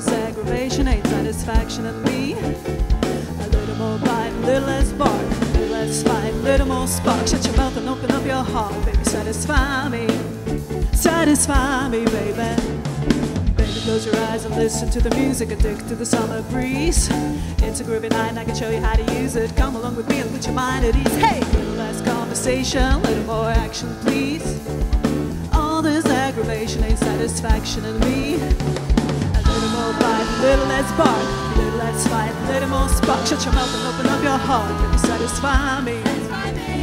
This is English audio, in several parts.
satisfaction in me. A little more bite, a little less bark, a little less fight, a little more spark. Shut your mouth and open up your heart, baby. Satisfy me, satisfy me, baby. Baby, close your eyes and listen to the music. Addicted to the summer breeze. It's a groovy night, and I can show you how to use it. Come along with me and put your mind at ease. Hey, a little less conversation, a little more action, please. All this aggravation ain't satisfaction in me. A little less bark, little less fight, a little more spark. Shut your mouth and open up your heart. Baby, satisfy me,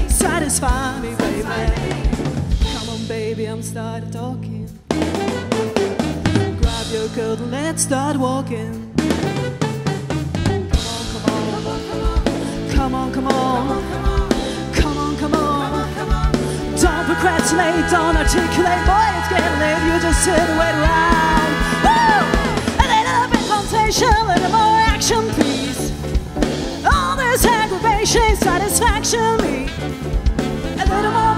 satisfy me, baby. Come on, baby, I'm started talking. Grab your coat and let's start walking. Come on, come on, come on, come on, come on, come on. Don't procrastinate, don't articulate, boy, it's getting late. You just sit and wait around. Woo! A little more action, please. All this aggravation, satisfaction, me. A little more